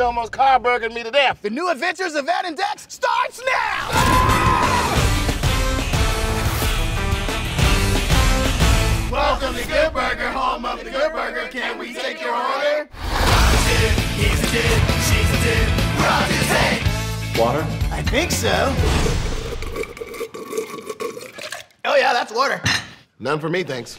You almost carburgered me to death. The new adventures of Ed and Dex starts now! Welcome to Good Burger, home of the Good Burger. Can we take your order? Water? I think so. Oh, yeah, that's water. None for me, thanks.